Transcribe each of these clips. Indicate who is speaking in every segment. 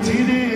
Speaker 1: Martinez.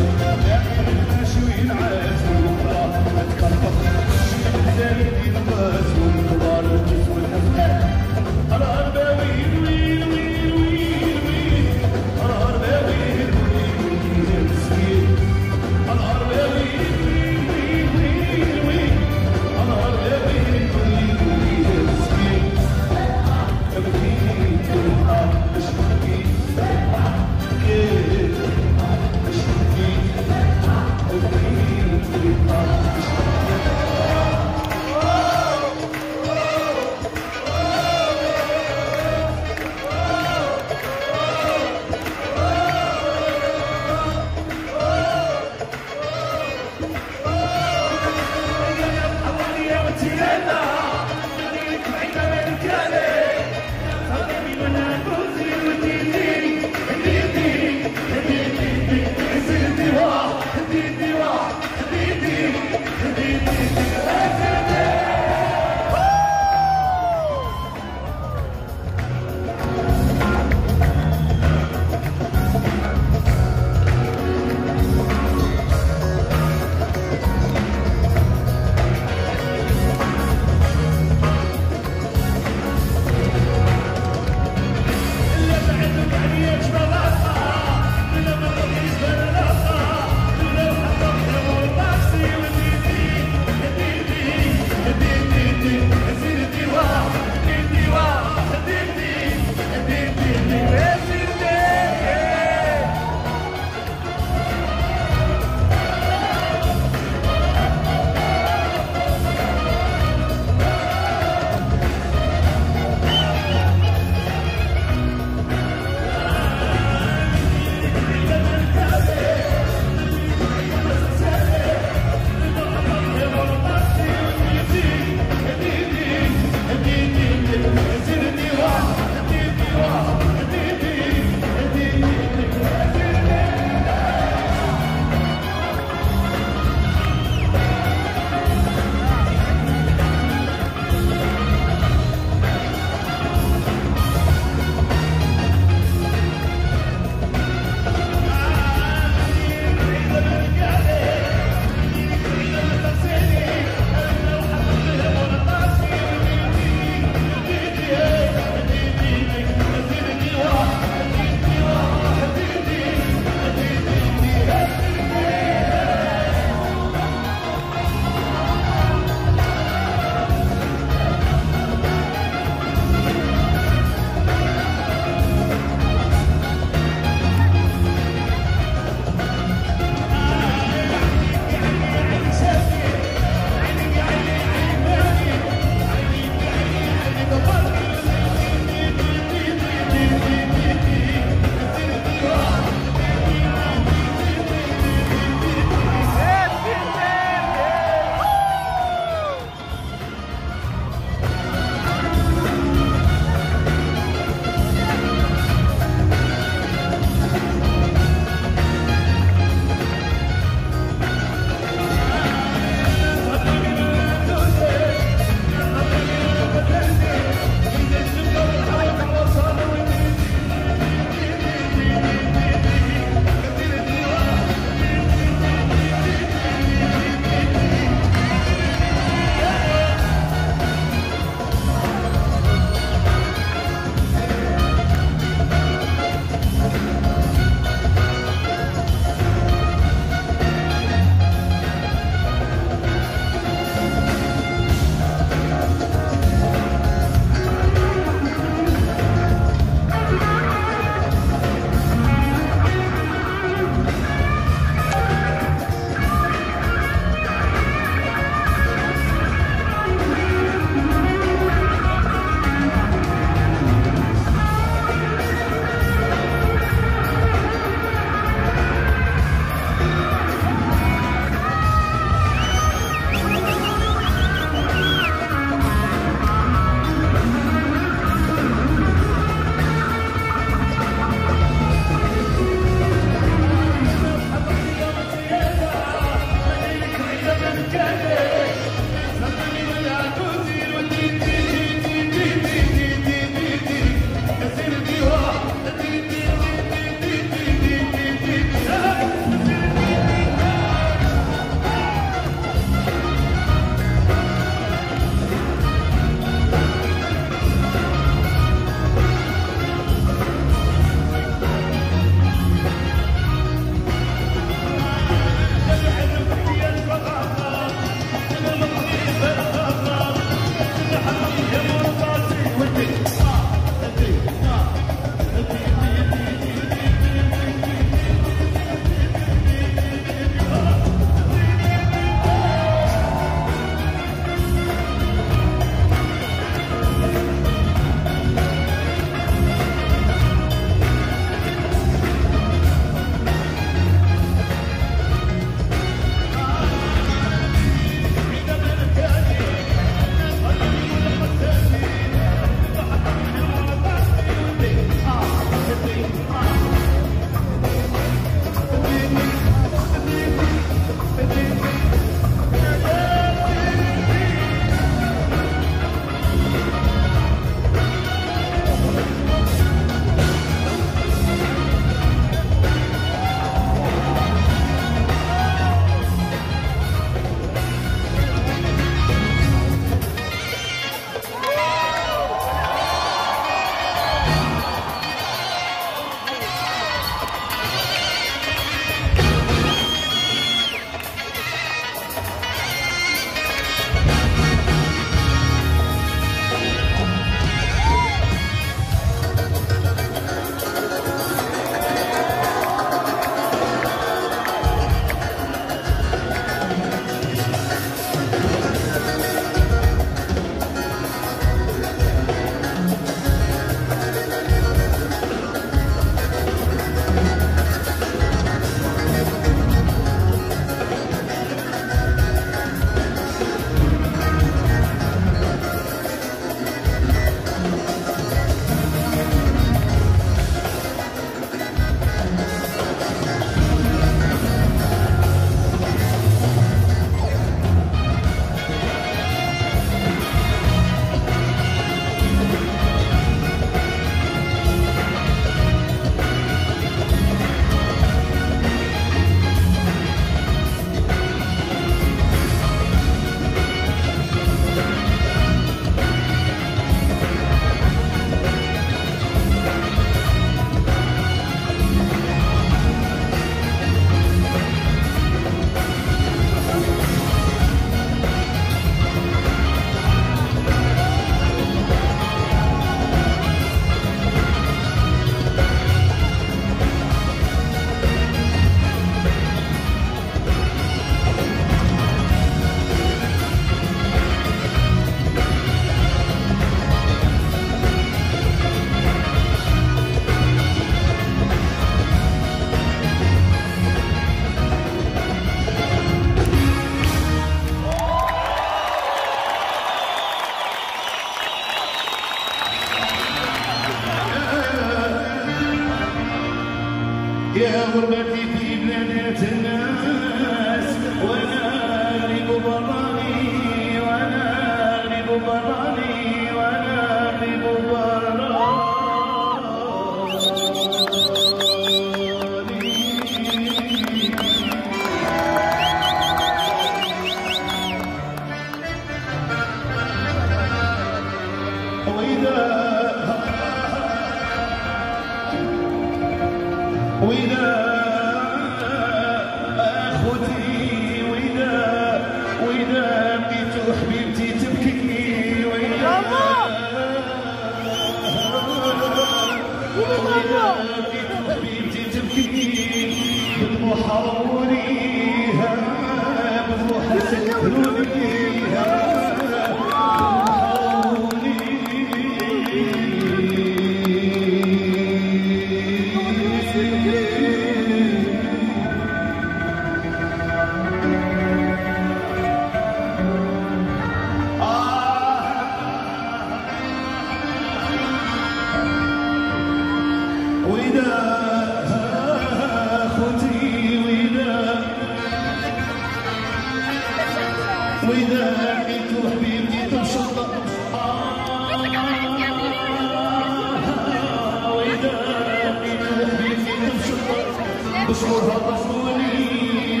Speaker 1: بشعورها فرحوني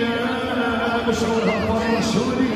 Speaker 1: بشعورها فرحوني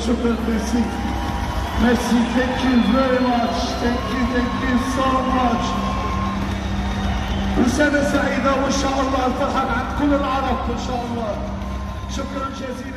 Speaker 1: super basic. Merci, thank you very much. Thank you, thank you so much. وسنة سعيدة وإن شاء الله الفرحة عند كل العرب إن شاء الله. شكرا جزيلا.